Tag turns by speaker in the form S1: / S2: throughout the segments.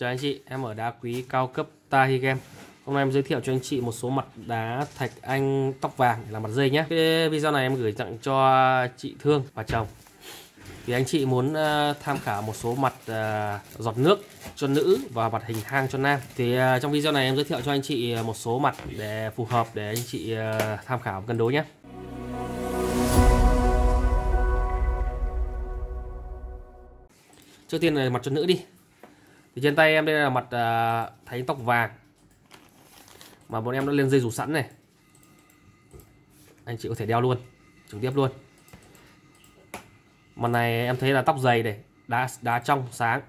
S1: Chào anh chị, em ở đá quý cao cấp Tahi Game. Hôm nay em giới thiệu cho anh chị một số mặt đá thạch anh tóc vàng là mặt dây nhé. Cái video này em gửi tặng cho chị Thương và chồng. Thì anh chị muốn ờ, tham khảo một số mặt ờ, giọt nước cho nữ và mặt hình hang cho nam. Thì ờ, trong video này em giới thiệu cho anh chị một số mặt để phù hợp để anh chị tham khảo cân đối nhé. Trước tiên là mặt cho nữ đi thì trên tay em đây là mặt uh, thấy tóc vàng. Mà bọn em đã lên dây rủ sẵn này. Anh chị có thể đeo luôn trực tiếp luôn. Mặt này em thấy là tóc dày này đá đá trong sáng.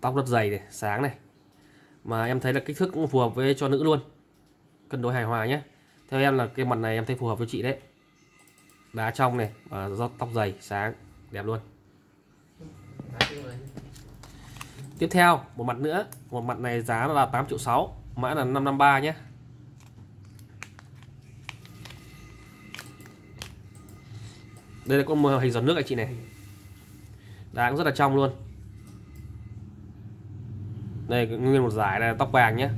S1: Tóc rất dày này sáng này. Mà em thấy là kích thước cũng phù hợp với cho nữ luôn. Cân đối hài hòa nhé. Theo em là cái mặt này em thấy phù hợp với chị đấy. Đá trong này và do tóc dày sáng đẹp luôn tiếp theo, một mặt nữa. Một mặt này giá là 8 triệu 6 mã là 553 nhé. Đây là con hình giọt nước anh chị này. Đá cũng rất là trong luôn. Đây, nguyên một giải là tóc vàng nhé.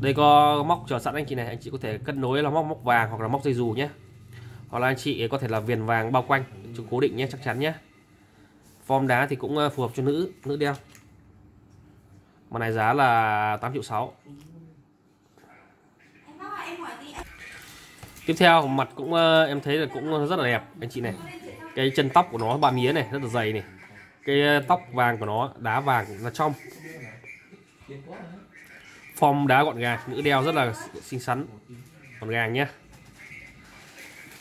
S1: Đây có móc chờ sẵn anh chị này, anh chị có thể cân nối là móc móc vàng hoặc là móc dây dù nhé. Hoặc là anh chị có thể là viền vàng bao quanh, chúng cố định nhé, chắc chắn nhé form đá thì cũng ờ, phù hợp cho nữ nữ đeo. Mà này giá là 8 triệu 6 tiếp theo, mặt cũng ờ, em thấy là cũng rất là đẹp, anh chị này. Cái chân tóc của nó, ba mía này, rất là dày này. Cái ờ, tóc vàng của nó, đá vàng là trong. Form đá gọn gàng, nữ đeo rất là xinh xắn, gọn gàng nhé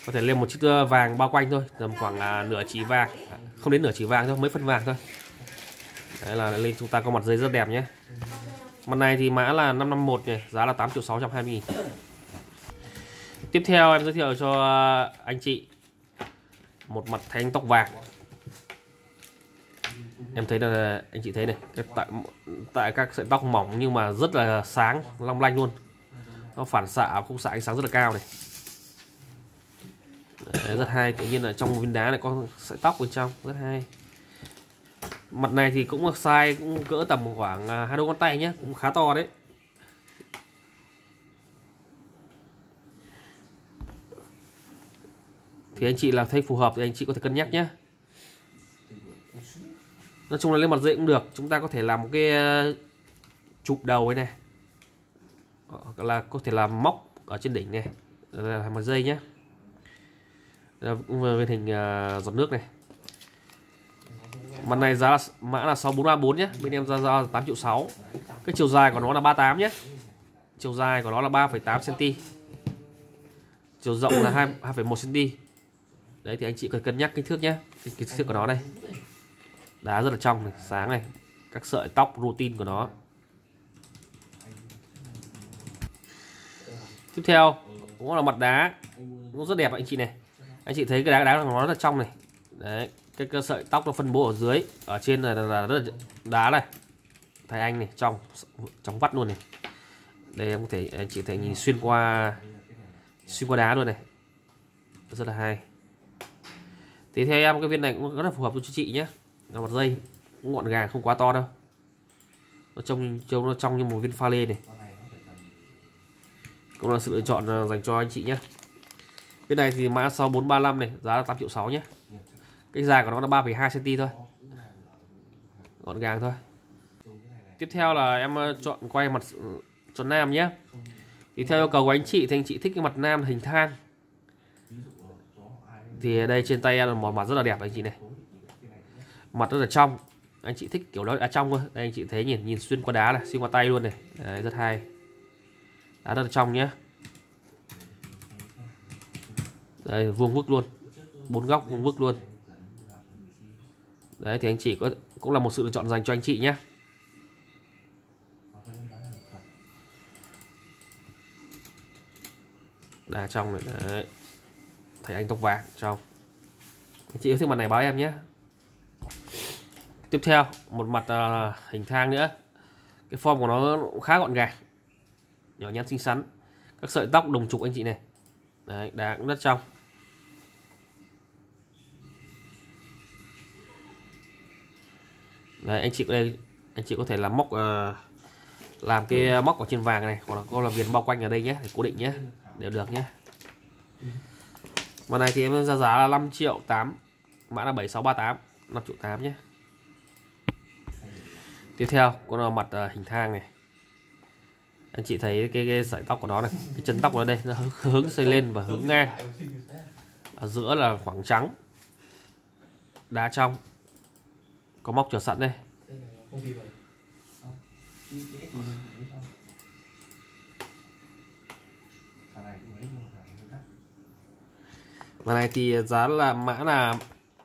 S1: có thể lên một chiếc vàng bao quanh thôi, tầm khoảng là nửa chỉ vàng. Không đến nửa chỉ vàng thôi, mấy phân vàng thôi. Đấy là lên chúng ta có mặt dây rất đẹp nhé. Mặt này thì mã là 551 này, giá là 8 triệu 620 nghìn. Tiếp theo em giới thiệu cho anh chị một mặt thanh tóc vàng. Em thấy là anh chị thấy này, cái tại tại các sợi tóc mỏng nhưng mà rất là sáng, long lanh luôn. Nó phản xạ khúc xạ ánh sáng rất là cao này. Đấy, rất hay. Tự nhiên là trong viên đá này có sợi tóc bên trong. Rất hay. Mặt này thì cũng size cũng cỡ tầm khoảng à, hai đôi ngón tay nhé. Cũng khá to đấy. Thì anh chị là thấy phù hợp thì anh chị có thể cân nhắc nhé. Nói chung là lên mặt dây cũng được. Chúng ta có thể làm một cái à, chụp đầu ấy này. Ờ, là có thể làm móc ở trên đỉnh này. Là mặt dây nhé bên hình uh, giọt nước này. Mặt này giá là, mã là 6434 nhé bên em ra ra 8 triệu 6 cái chiều dài của nó là 38 nhé. Chiều dài của nó là 3,8 cm chiều rộng là 2,1 cm đấy thì anh chị cần cân nhắc kích thước nhé kích thước của nó đây đá rất là trong này sáng này. Các sợi tóc routine của nó. Tiếp theo cũng là mặt đá. Cũng rất đẹp anh chị này anh chị thấy cái đá đá của nó rất là trong này. Đấy cái cái sợi tóc nó phân bố ở dưới ở trên là, là rất là đá này. Thầy anh này trong trong vắt luôn này. Đây em có thể anh chị thấy nhìn xuyên qua xuyên qua đá luôn này. Rất là hay. Thì theo em cái viên này cũng rất là phù hợp cho chị nhé là một dây ngọn gàng không quá to đâu. Nó trông trông nó trong như một viên pha lê này. Cũng là sự lựa chọn à, dành cho anh chị nhé cái này thì mã 6435 này giá là 8 triệu 6 nhé. Cái dài của nó là 3,2 cm thôi. Gọn gàng thôi. Tiếp theo là em ờ, chọn quay mặt ừ, chọn cho nam nhé. Thì theo yêu cầu của anh chị thì anh chị thích cái mặt nam hình thang thì đây trên tay em là một mặt rất là đẹp anh chị này. Mặt rất là trong. Anh chị thích kiểu đó là trong thôi đây anh chị thấy nhìn nhìn xuyên qua đá này xuyên qua tay luôn này. Đấy, rất hay. Đá rất là trong nhé đây vuông vức luôn. Bốn góc vuông vức luôn. Đấy thì anh chị có cũng là một sự lựa chọn dành cho anh chị nhé. Đà trong này đấy. Thấy anh tóc vàng trong. Anh chị yêu thích mặt này báo em nhé. Tiếp theo một mặt uh, hình thang nữa. Cái form của nó cũng khá gọn gàng nhỏ nhắn xinh xắn. Các sợi tóc đồng trục anh chị này. Đấy đá cũng rất trong. Đấy anh chị đây anh chị có thể làm móc uh, làm cái móc ở trên vàng này hoặc là có làm viền bao quanh ở đây nhé để cố định nhé đều được nhé. Mặt này thì em ra giá là 5 triệu 8 Mã là 7638 5 triệu 8 nhé. Tiếp theo con là mặt uh, hình thang này. Anh chị thấy cái, cái sợi tóc của nó này Cái chân tóc của nó đây Nó hướng xây lên và hướng ngang. Ở giữa là khoảng trắng Đá trong có móc chờ sẵn đây. Mặt này thì giá là mã là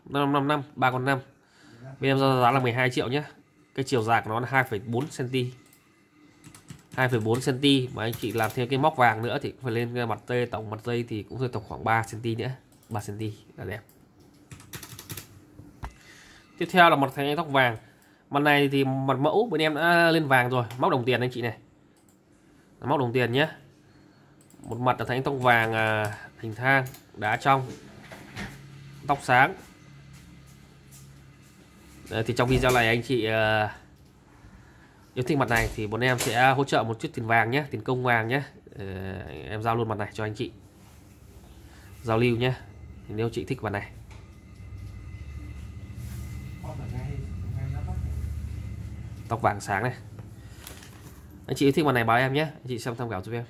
S1: 555 3 con 5 Bên em ra giá là 12 triệu nhé Cái chiều dài của nó là 2,4 cm 2,4 cm mà anh chị làm thêm cái móc vàng nữa thì phải lên mặt dây tổng mặt dây thì cũng rơi tổng khoảng 3 cm nữa. 3 cm là đẹp tiếp theo là một thanh tóc vàng. Mặt này thì mặt mẫu bên em đã lên vàng rồi. Móc đồng tiền anh chị này. Móc đồng tiền nhé. Một mặt là thanh tóc vàng à, hình thang đá trong. Tóc sáng. Đấy, thì trong video này anh chị à, yêu thích mặt này thì bọn em sẽ hỗ trợ một chút tiền vàng nhé tiền công vàng nhé. À, em giao luôn mặt này cho anh chị. Giao lưu nhé. Nếu chị thích mặt này. Tóc vàng sáng này. Anh chị thích mặt này báo em nhé. Anh chị xem tham khảo giúp em.